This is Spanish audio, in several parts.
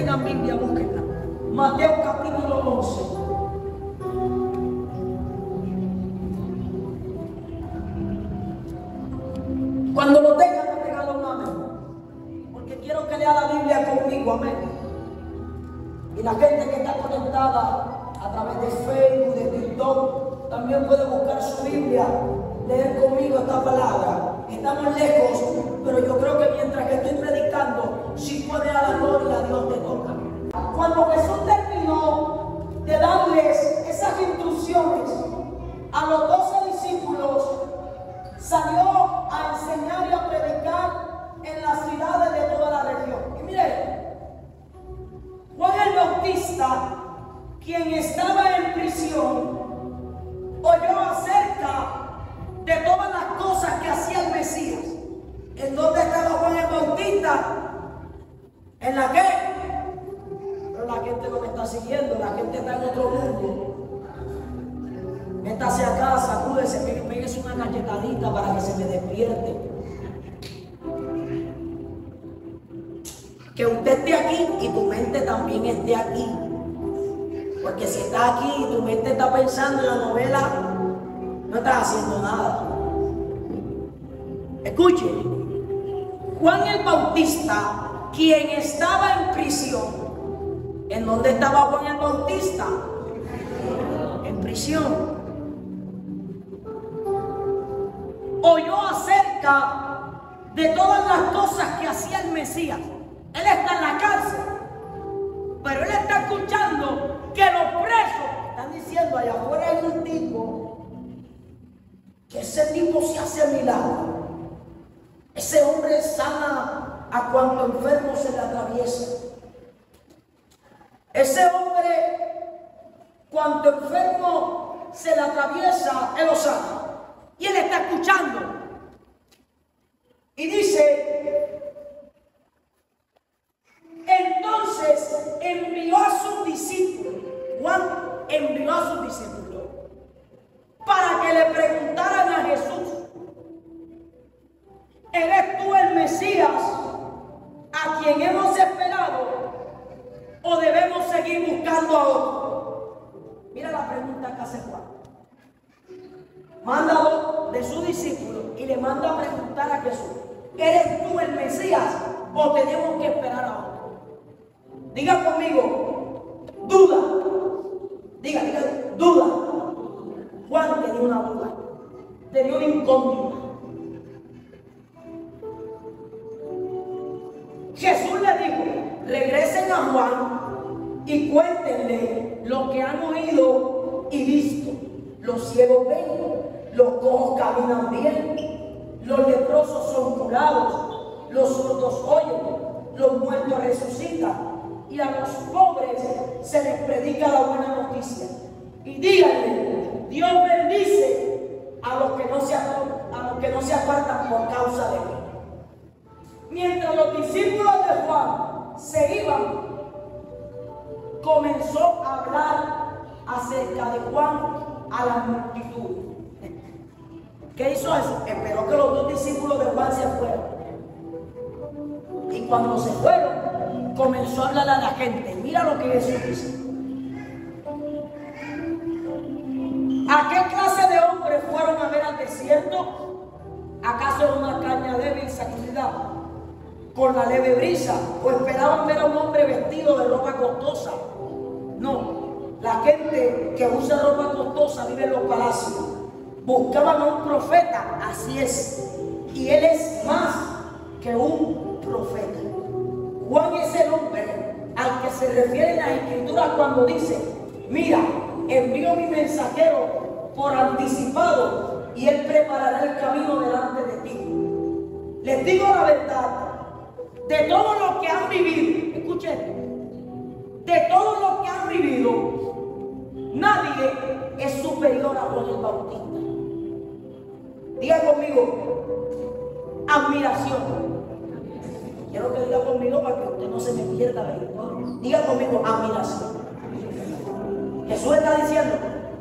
tengan Biblia, búsquenla. Mateo capítulo 11. Cuando lo tengan, me regalan un amén. Porque quiero que lea la Biblia conmigo, amén. Y la gente que está conectada a través de Facebook, de TikTok, también puede buscar su Biblia, leer conmigo esta palabra. Estamos lejos, pero yo creo que mientras que estoy predicando, si puede a la gloria. Cuando Jesús terminó de darles esas instrucciones a los doce discípulos, salió a enseñar y a predicar en las ciudades de toda la región. Y mire, Juan el Bautista, quien estaba en prisión, oyó acerca de todas las cosas que hacía el Mesías. ¿En dónde estaba Juan el Bautista? ¿En la qué? Pero la gente no me está siguiendo, la gente está en otro mundo. Métase a casa, sacúdese, pégese una galletadita para que se me despierte. Que usted esté aquí y tu mente también esté aquí. Porque si está aquí y tu mente está pensando en la novela, no estás haciendo nada. Escuche, Juan el Bautista, quien estaba en prisión, ¿en dónde estaba Juan el Bautista? En prisión. oyó acerca de todas las cosas que hacía el Mesías. Él está en la cárcel, pero él está escuchando que los presos están diciendo allá afuera hay un tipo, que ese tipo se hace milagro. Ese hombre sana a cuanto enfermo se le atraviesa. Ese hombre, cuanto enfermo se le atraviesa, él lo sana. Y él está escuchando. Y dice, entonces envió a sus discípulos, Juan envió a sus discípulos, para que le preguntaran a Jesús, ¿eres tú el Mesías a quien hemos esperado o debemos seguir buscando a otro? Mira la pregunta que hace Juan manda dos de sus discípulos y le manda a preguntar a Jesús, ¿eres tú el Mesías o tenemos que esperar a otro? Diga conmigo, duda. Diga, diga, duda. Juan tenía una duda, tenía una incógnita. Jesús Juan y cuéntenle lo que han oído y visto. Los ciegos ven, los cojos caminan bien, los leprosos son curados, los sordos oyen, los muertos resucitan y a los pobres se les predica la buena noticia. Y díganle, Dios bendice a los que no se, a los que no se apartan por causa de mí. Mientras los discípulos de Juan se iban, comenzó a hablar acerca de Juan a la multitud. ¿Qué hizo eso? Esperó que los dos discípulos de Juan se fueran. Y cuando se fueron, comenzó a hablar a la gente. Mira lo que Jesús dice. ¿A qué clase de hombres fueron a ver al desierto? ¿Acaso una caña débil sacudida con la leve brisa? ¿O esperaban ver a un hombre vestido de ropa costosa? No, la gente que usa ropa costosa vive en los palacios. Buscaban a un profeta, así es. Y él es más que un profeta. Juan es el hombre al que se refiere la escritura cuando dice, mira, envío mi mensajero por anticipado y él preparará el camino delante de ti. Les digo la verdad, de todo lo que han vivido, escuchen, de todo lo que han vivido, Nadie es superior a Juan el Bautista. Diga conmigo, admiración. Quiero que diga conmigo para que usted no se me pierda la. Diga conmigo, admiración. Jesús está diciendo,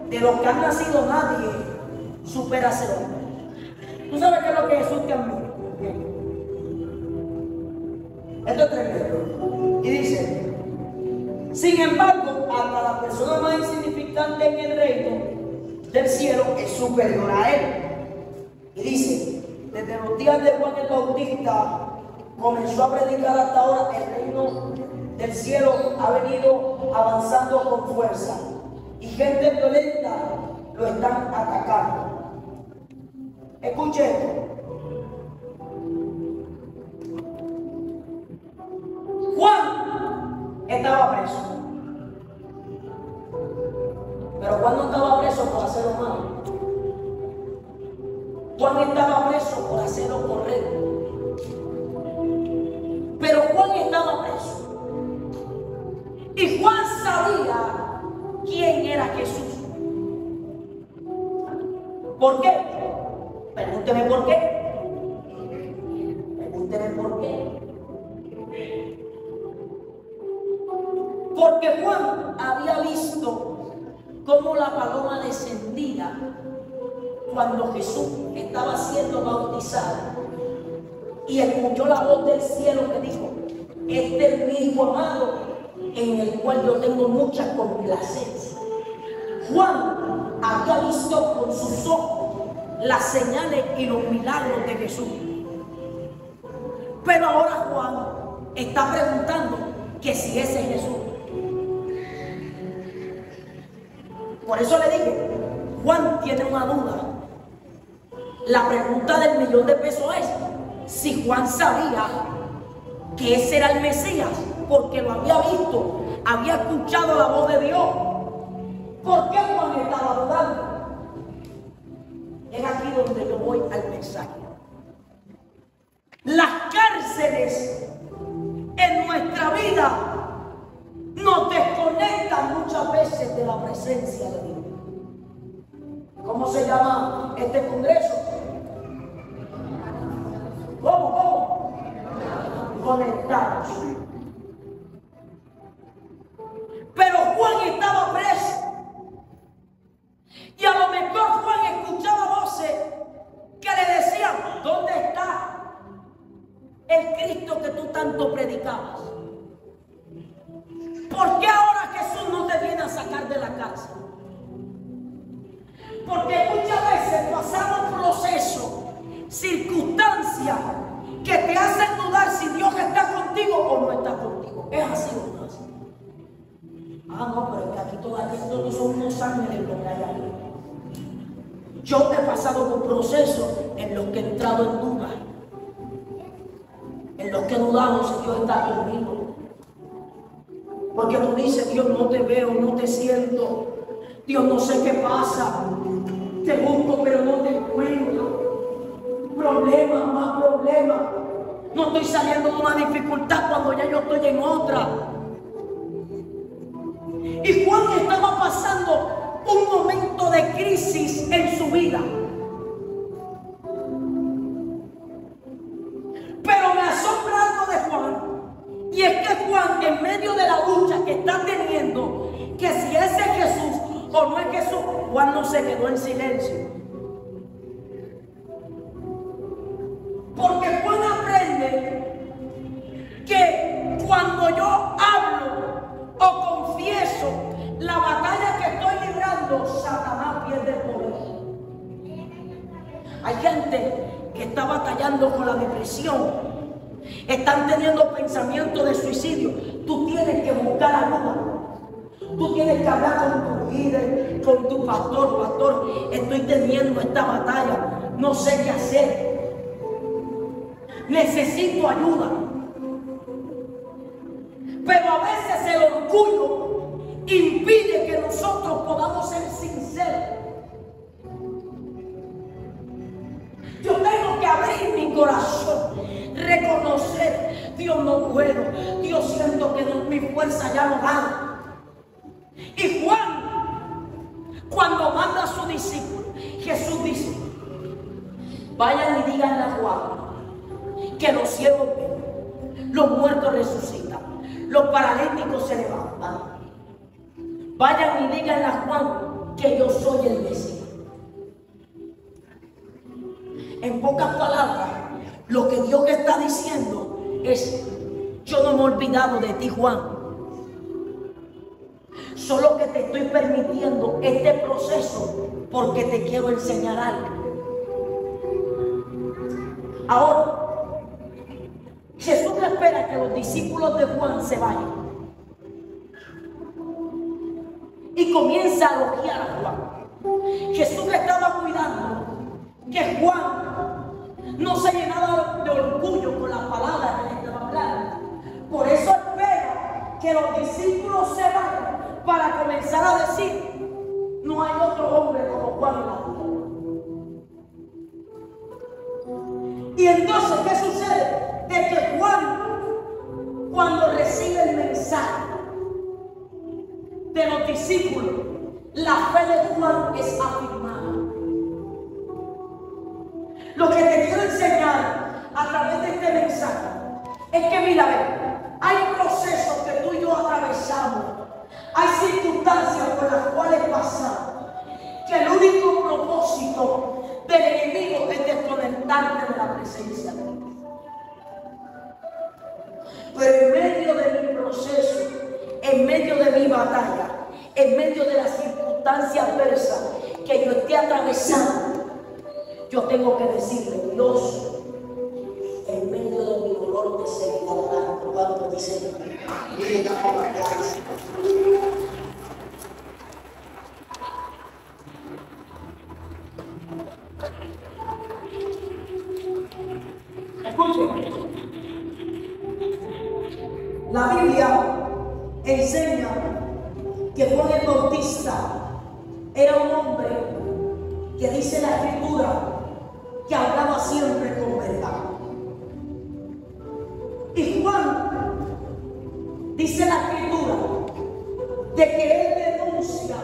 de los que han nacido nadie supera a ese hombre. ¿Tú sabes qué Sin embargo, hasta la persona más insignificante en el reino del cielo es superior a él. Y dice, desde los días de Juan el Bautista comenzó a predicar hasta ahora, el reino del cielo ha venido avanzando con fuerza. Y gente violenta lo están atacando. Escuche esto. Juan estaba preso. Juan no estaba preso por hacer lo malo. Juan estaba preso por hacer lo correcto. Pero Juan estaba preso. Y Juan sabía quién era Jesús. ¿Por qué? Pregúnteme por qué. Cuando Jesús estaba siendo bautizado y escuchó la voz del cielo que dijo, este es mi hijo amado en el cual yo tengo mucha complacencia. Juan había visto con sus ojos las señales y los milagros de Jesús. Pero ahora Juan está preguntando que si ese es Jesús. Por eso le dije, Juan tiene una duda. La pregunta del millón de pesos es si Juan sabía que ese era el Mesías, porque lo había visto, había escuchado la voz de Dios. ¿Por qué Juan estaba dudando? Es aquí donde yo voy al mensaje. Las cárceles en nuestra vida nos desconectan muchas veces de la presencia de Dios. ¿Cómo se llama este congreso? house. En los que he entrado en duda. En los que he dudado si Dios está conmigo. Porque tú dices, Dios no te veo, no te siento. Dios no sé qué pasa. Te busco pero no te encuentro. Problemas, más problemas. No estoy saliendo de una dificultad cuando ya yo estoy en otra. Y Juan estaba pasando un momento de crisis en su vida. Y es que Juan, en medio de la lucha que está teniendo, que si ese es Jesús o no es Jesús, Juan no se quedó en silencio. Porque Juan aprende que cuando yo hablo o confieso la batalla que estoy librando, Satanás pierde el poder. Hay gente que está batallando con la depresión, están teniendo pensamientos de suicidio, tú tienes que buscar ayuda. Tú tienes que hablar con tu líder, con tu pastor, pastor, estoy teniendo esta batalla, no sé qué hacer. Necesito ayuda. Pero a veces el orgullo impide que nosotros podamos ser sinceros. Yo tengo que abrir mi corazón, reconocer, Dios no puedo, Dios siento que mi fuerza ya no da. Y Juan, cuando manda a su discípulo, Jesús dice, vayan y digan a Juan que los ciegos ven, los muertos resucitan, los paralíticos se levantan. Vayan y digan a Juan que yo soy el Mesías. En pocas palabras, lo que Dios está diciendo es, yo no me he olvidado de ti, Juan. Solo que te estoy permitiendo este proceso porque te quiero enseñar algo. Ahora, Jesús espera que los discípulos de Juan se vayan. Y comienza a elogiar a Juan. Jesús estaba cuidando que Juan no se llenara de orgullo con las palabras que le estaba hablando. Por eso espera que los discípulos se vayan decir, no hay otro hombre como Juan en Y entonces, ¿qué sucede? De que Juan, cuando recibe el mensaje de los discípulos, la fe de Juan es afirmada. Lo que te quiero enseñar a través de este mensaje es que, mira, hay procesos que tú y yo atravesamos, hay circunstancias por las cuales pasamos, que el único propósito del enemigo es desconectarte de la presencia de Dios. Pero en medio de mi proceso, en medio de mi batalla, en medio de las circunstancias adversas que yo esté atravesando, yo tengo que decirle, Dios, en medio de mi dolor te hablando. Cuando dice, La Biblia enseña que Juan el Bautista era un hombre que dice la escritura que hablaba siempre con verdad. Y Juan dice la escritura de que él denuncia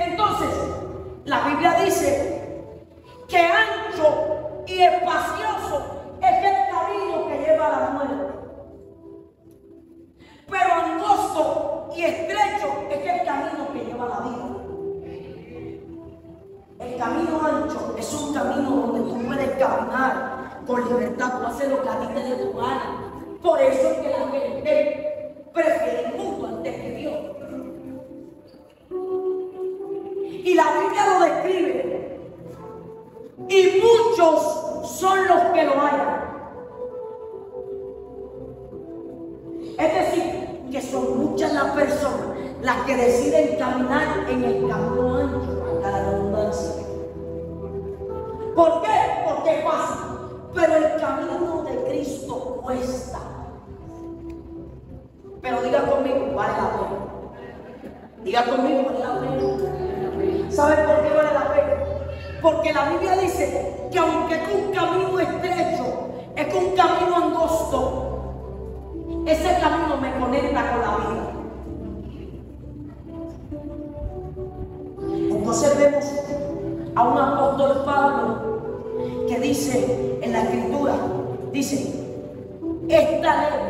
Entonces, la Biblia dice que ancho y espacioso es el camino que lleva a la muerte. Pero angosto y estrecho es el camino que lleva a la vida. El camino ancho es un camino donde tú puedes caminar con libertad, tú haces lo que a ti te dé tu gana. Por eso es que la gente prefiere Y la Biblia lo describe. Y muchos son los que lo hayan. Es decir, que son muchas las personas las que deciden caminar en el camino ancho, a la redundancia. ¿Por qué? Porque es fácil. Pero el camino de Cristo cuesta. Pero diga conmigo, vale la pena. Diga conmigo, vale la pena. ¿Sabe por qué vale la pena? Porque la Biblia dice que aunque es un camino estrecho, es un camino angosto, ese camino me conecta con la vida. Entonces vemos a un apóstol Pablo que dice en la escritura, dice, esta ley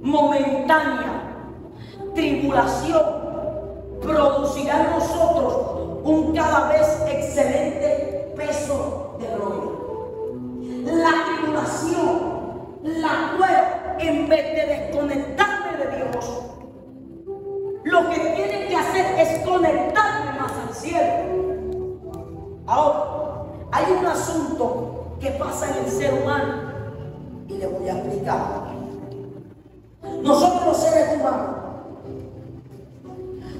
momentánea tribulación producirá en nosotros un cada vez excelente peso de gloria. La tribulación, la cual en vez de desconectarme de Dios, lo que tiene que hacer es conectarme más al cielo. Ahora, hay un asunto que pasa en el ser humano y le voy a explicar. Nosotros los seres humanos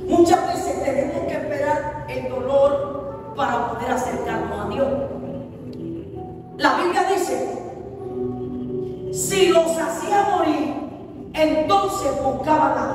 muchas entonces buscaban a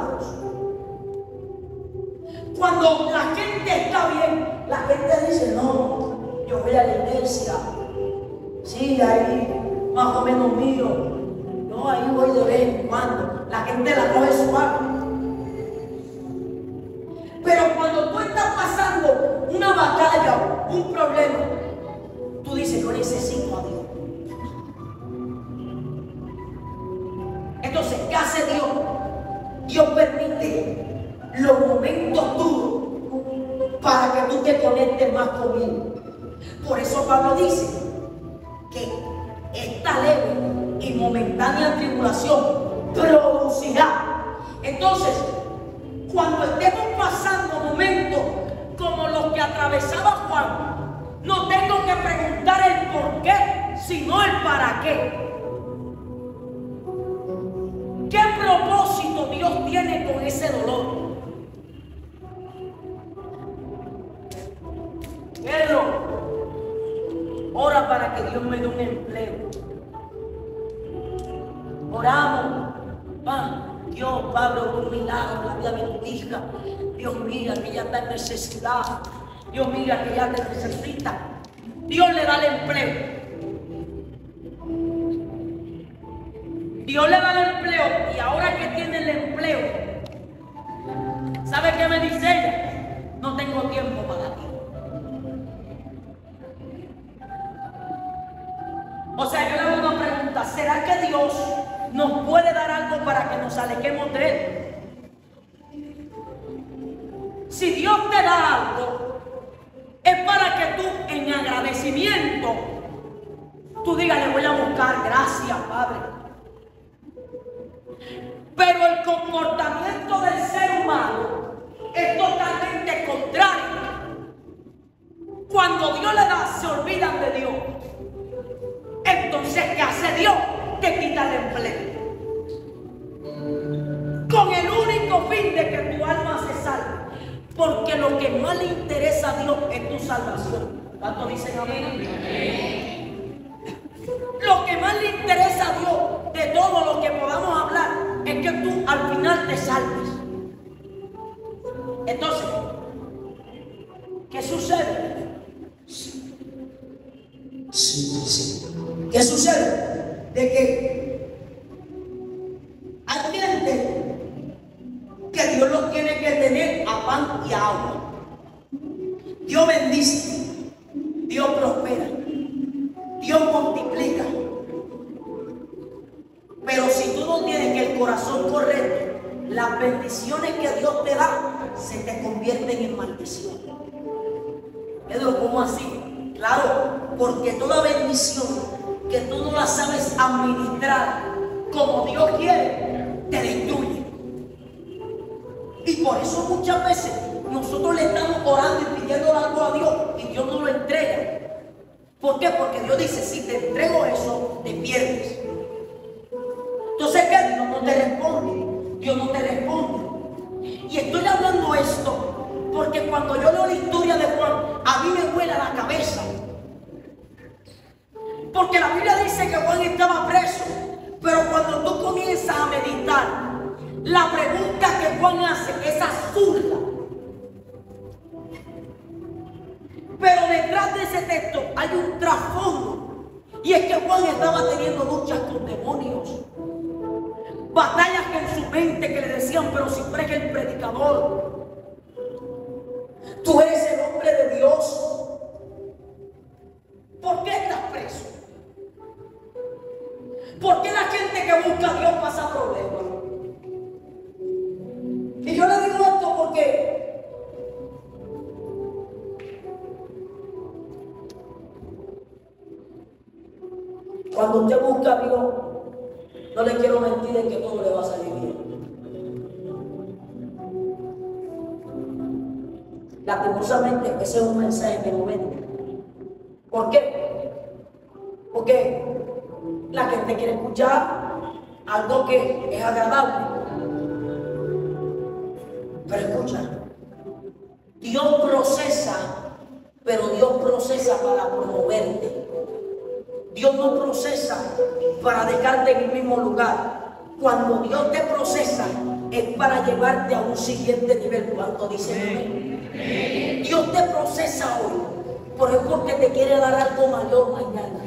atravesaba Juan, no tengo que preguntar el por qué, sino el para qué. ¿Qué propósito Dios tiene con ese dolor? Pedro, ora para que Dios me dé un empleo. Oramos. Dios, Padre, un milagro la vida hija. Dios, mira que ella está en necesidad. Dios, mira que ella te necesita. Dios le da el empleo. Dios le da el empleo y ahora que tiene el empleo, ¿sabe qué me dice ella? No tengo tiempo para ti. O sea, yo le hago una pregunta, ¿será que Dios nos puede dar algo para que nos alejemos de Él? Si Dios te da algo, tú en agradecimiento, tú digas, le voy a buscar gracias, Padre. Pero el comportamiento del ser humano es totalmente contrario. Cuando Dios le da, se olvidan de Dios. Entonces, ¿qué hace Dios? Te quita el empleo. Con el único fin de que tu alma se salve. Porque lo que más le interesa a Dios es tu salvación. ¿Cuánto dicen amén? Lo que más le interesa a Dios de todo lo que podamos hablar es que tú al final te salves. Entonces, ¿qué sucede? Sí, sí. ¿Qué sucede? De que hay gente que Dios lo tiene que tener pan y agua. Dios bendice, Dios prospera, Dios multiplica. Pero si tú no tienes el corazón correcto, las bendiciones que Dios te da se te convierten en maldición. Pedro, ¿cómo así? Claro, porque toda bendición que tú no la sabes administrar como Dios quiere, te destruye. Y por eso muchas veces nosotros le estamos orando y pidiendo algo a Dios y Dios no lo entrega. ¿Por qué? Porque Dios dice, si te entrego eso, te pierdes. Entonces, ¿qué? Dios no te responde. Dios no te responde. Y estoy hablando esto porque cuando yo leo la historia de Juan, a mí me vuela la cabeza. Porque la Biblia dice que Juan estaba preso. Pero cuando tú comienzas a meditar, la pregunta que Juan ese texto hay un trasfondo. Y es que Juan estaba teniendo luchas con demonios. Batallas que en su mente que le decían, pero si tú el predicador, tú eres el hombre de Dios. ¿Por qué estás preso? ¿Por qué la gente que busca a Dios pasa problemas? Y yo le digo esto porque cuando usted busca a Dios, no le quiero mentir en que todo le va a salir bien. Lastimosamente, ese es un mensaje que no vende. ¿Por qué? Porque la gente quiere escuchar algo que es agradable. Pero escucha, Dios procesa, pero Dios procesa para promoverte. Dios no procesa para dejarte en el mismo lugar. Cuando Dios te procesa, es para llevarte a un siguiente nivel. ¿Cuánto dice Dios te procesa hoy, pero es porque te quiere dar algo mayor mañana.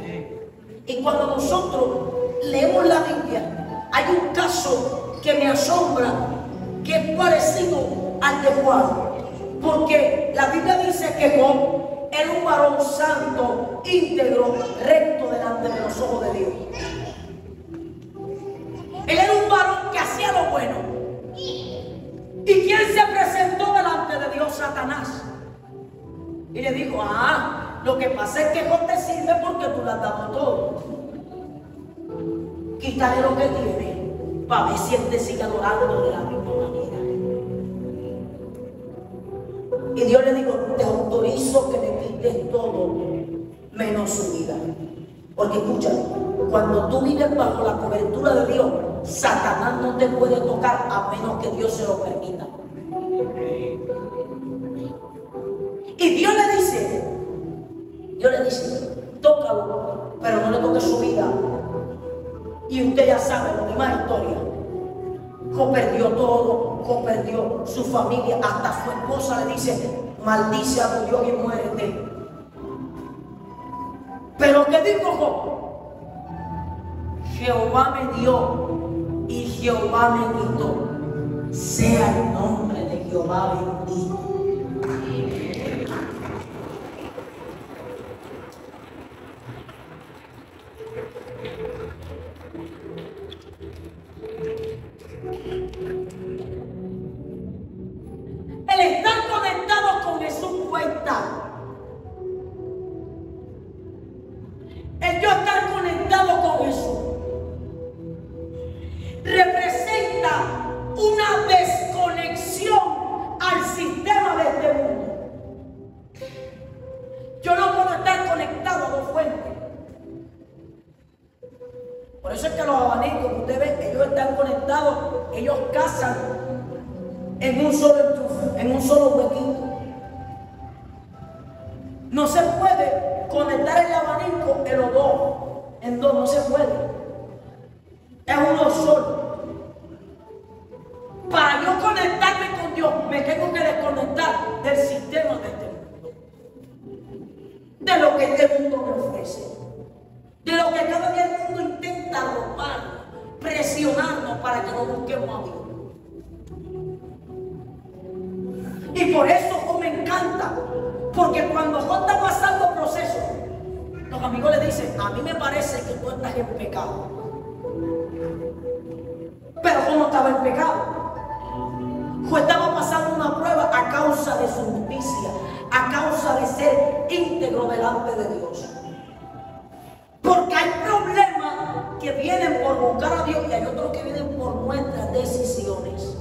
Y cuando nosotros leemos la Biblia, hay un caso que me asombra, que es parecido al de Juan. Porque la Biblia dice que Juan era un varón santo, íntegro, recto delante de los ojos de Dios. Él era un varón que hacía lo bueno. ¿Y quién se presentó delante de Dios? Satanás. Y le dijo, ah, lo que pasa es que no te sirve porque tú le has dado todo. Quítale lo que tiene para ver si él te sigue adorando de la misma manera. Y Dios le dijo, te autorizo que le quites todo menos su vida. Porque escúchame, cuando tú vives bajo la cobertura de Dios, Satanás no te puede tocar a menos que Dios se lo permita. Y Dios le dice, Dios le dice, tócalo, pero no le toque su vida. Y usted ya sabe lo demás historia. Jo perdió todo, Jo perdió su familia, hasta su esposa le dice, maldice a tu Dios y muérete. Pero ¿qué dijo Jo? Jehová me dio y Jehová me quitó. Sea el nombre de Jehová bendito. El estar conectado con Jesús cuenta. Y por eso oh, me encanta, porque cuando Juan está pasando procesos, los amigos le dicen, a mí me parece que tú estás en pecado. Pero ¿cómo estaba en pecado? Juan estaba pasando una prueba a causa de su justicia, a causa de ser íntegro delante de Dios. Porque hay que vienen por buscar a Dios y hay otros que vienen por nuestras decisiones.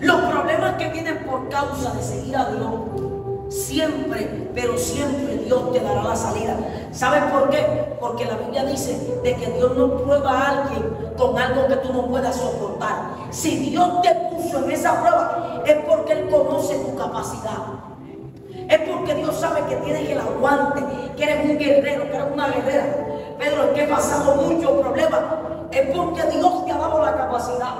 Los problemas que vienen por causa de seguir a Dios, siempre, pero siempre Dios te dará la salida. ¿Sabes por qué? Porque la Biblia dice de que Dios no prueba a alguien con algo que tú no puedas soportar. Si Dios te puso en esa prueba, es porque Él conoce tu capacidad. Es porque Dios sabe que tienes el aguante, que eres un guerrero, que eres una guerrera. Pedro, es que he pasado muchos problemas. Es porque Dios te ha dado la capacidad.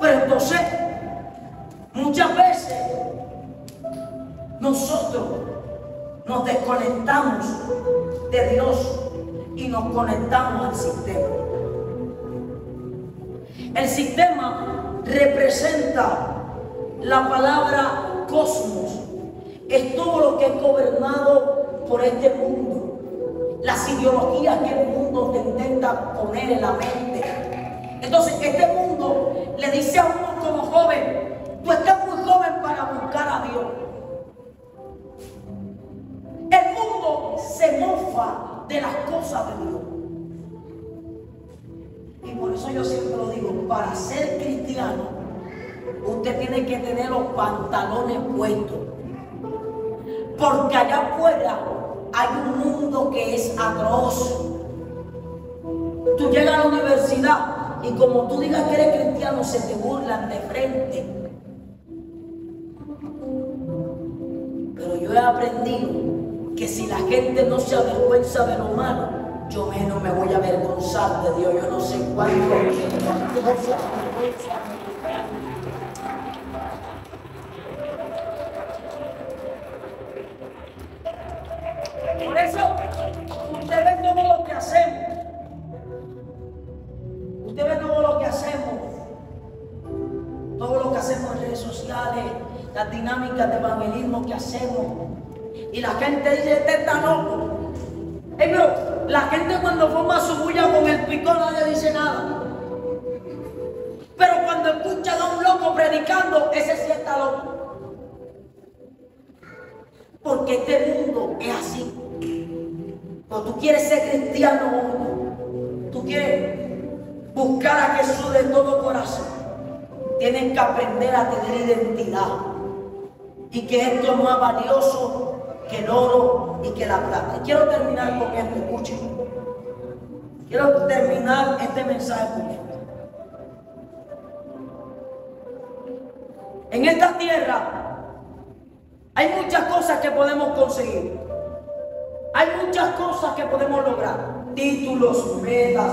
Pero entonces, muchas veces nosotros nos desconectamos de Dios y nos conectamos al sistema. El sistema representa la palabra cosmos. Es todo lo que es gobernado por este mundo. Las ideologías que el mundo te intenta poner en la mente. Entonces, este mundo le dice a uno como joven, tú estás muy joven para buscar a Dios. El mundo se mofa de las cosas de Dios. Y por eso yo siempre lo digo, para ser cristiano, usted tiene que tener los pantalones puestos. Porque allá afuera hay un mundo que es atroz. Tú llegas a la universidad y como tú digas que eres cristiano, se te burlan de frente. Pero yo he aprendido que si la gente no se avergüenza de lo malo, yo menos me voy a avergonzar de Dios. Yo no sé cuánto. Dinámicas de evangelismo que hacemos. Y la gente dice, este está loco. la gente cuando forma su bulla con el picón nadie dice nada. Pero cuando escuchan a un loco predicando, ese sí está loco. Porque este mundo es así. Cuando tú quieres ser cristiano, tú quieres buscar a Jesús de todo corazón, tienes que aprender a tener identidad. Y que esto es más valioso que el oro y que la plata. Y quiero terminar con esto, escuchen. Quiero terminar este mensaje con esto. En esta tierra hay muchas cosas que podemos conseguir. Hay muchas cosas que podemos lograr. Títulos, metas.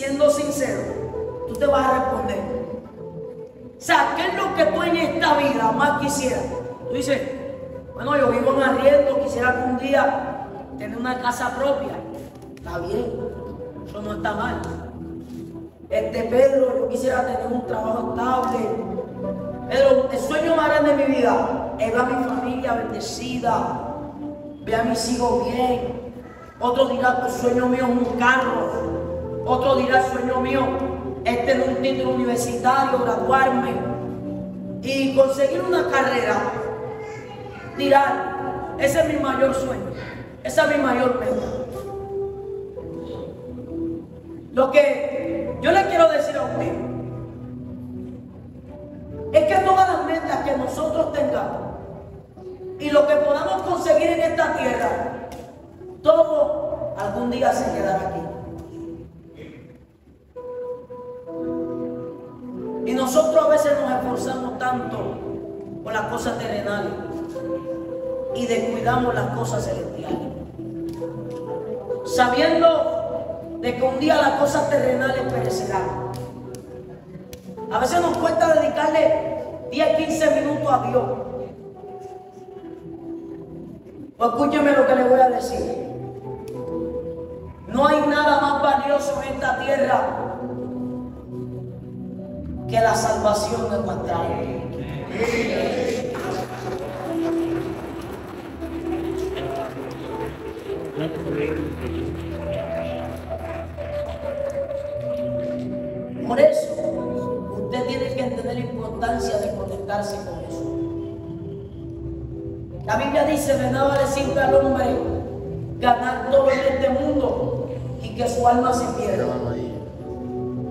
Siendo sincero, tú te vas a responder. O sea, ¿qué es lo que tú en esta vida más quisieras? Tú dices, bueno, yo vivo en arriendo, quisiera algún día tener una casa propia. Está bien, eso no está mal. Este Pedro, yo quisiera tener un trabajo estable. Pedro, el sueño más grande de mi vida es ver a mi familia bendecida, ver a mis hijos bien. Otro dirá, el sueño mío es un carro. Otro dirá, sueño mío es tener un título universitario, graduarme y conseguir una carrera. Dirá, ese es mi mayor sueño, esa es mi mayor meta. Lo que yo le quiero decir a usted es que todas las metas que nosotros tengamos y lo que podamos conseguir en esta tierra, todo algún día se quedará aquí. Y nosotros a veces nos esforzamos tanto por las cosas terrenales y descuidamos las cosas celestiales. Sabiendo de que un día las cosas terrenales perecerán. A veces nos cuesta dedicarle 10, 15 minutos a Dios. Escúcheme lo que le voy a decir. No hay nada más valioso en esta tierra que la salvación de nuestra. Por eso, usted tiene que entender la importancia de conectarse con eso. La Biblia dice, de nada le sirve al hombre ganar todo en este mundo y que su alma se pierda.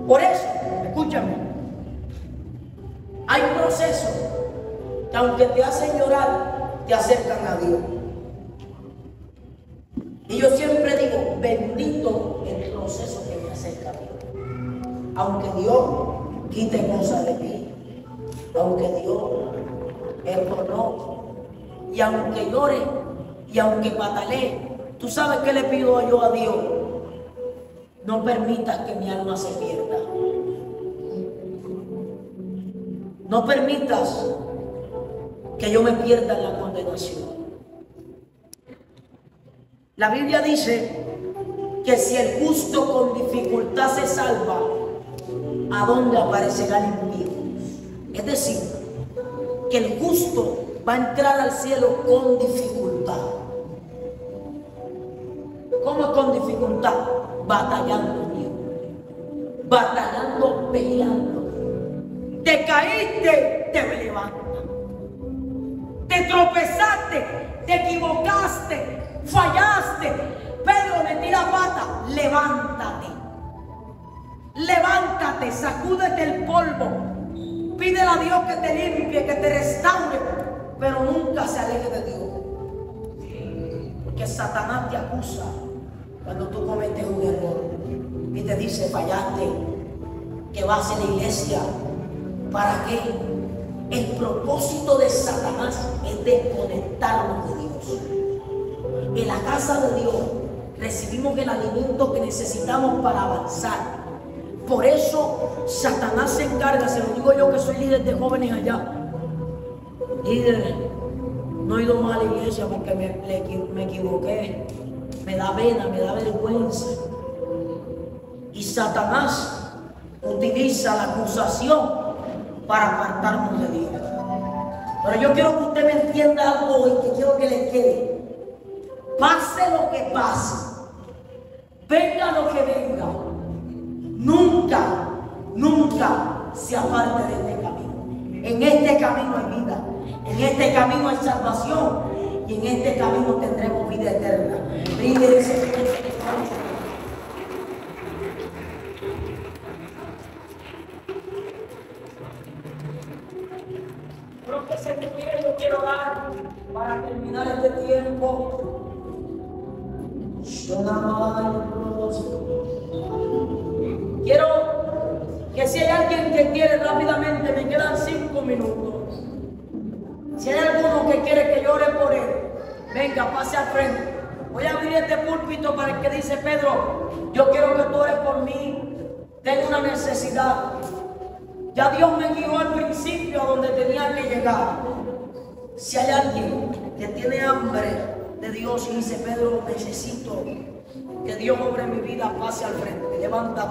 Por eso, escúchame, hay procesos que aunque te hacen llorar, te acercan a Dios. Y yo siempre digo, bendito el proceso que me acerca a Dios aunque Dios quite cosas de mí, aunque Dios no, y aunque llore y aunque patalee, tú sabes que le pido yo a Dios, no permitas que mi alma se pierda. No permitas que yo me pierda en la condenación. La Biblia dice que si el justo con dificultad se salva, a dónde aparecerá el impío. Es decir, que el justo va a entrar al cielo con dificultad. ¿Cómo es con dificultad? Batallando, Dios. Batallando, peleando. Te caíste, te levantas. Te tropezaste, te equivocaste, fallaste. Pedro me tira pata, levántate. Levántate, sacúdete el polvo. Pídele a Dios que te limpie, que te restaure, pero nunca se aleje de Dios. Porque Satanás te acusa cuando tú cometes un error. y te dice, fallaste, que vas a la iglesia. ¿Para qué? El propósito de Satanás es desconectarnos de Dios. En la casa de Dios recibimos el alimento que necesitamos para avanzar. Por eso Satanás se encarga, se lo digo yo que soy líder de jóvenes allá. Líder, no he ido más a la iglesia porque me, me equivoqué. Me da pena, me da vergüenza. Y Satanás utiliza la acusación para apartarnos de Dios. Pero yo quiero que usted me entienda algo hoy, que quiero que le quede. Pase lo que pase, venga lo que venga, nunca, nunca se aparte de este camino. En este camino hay vida, en este camino hay salvación y en este camino tendremos vida eterna. Creo que pase al frente. Voy a abrir este púlpito para el que dice Pedro, yo quiero que tú ores por mí, tengo una necesidad. Ya Dios me guió al principio a donde tenía que llegar. Si hay alguien que tiene hambre de Dios y dice, Pedro, necesito que Dios obre mi vida, pase al frente, levanta.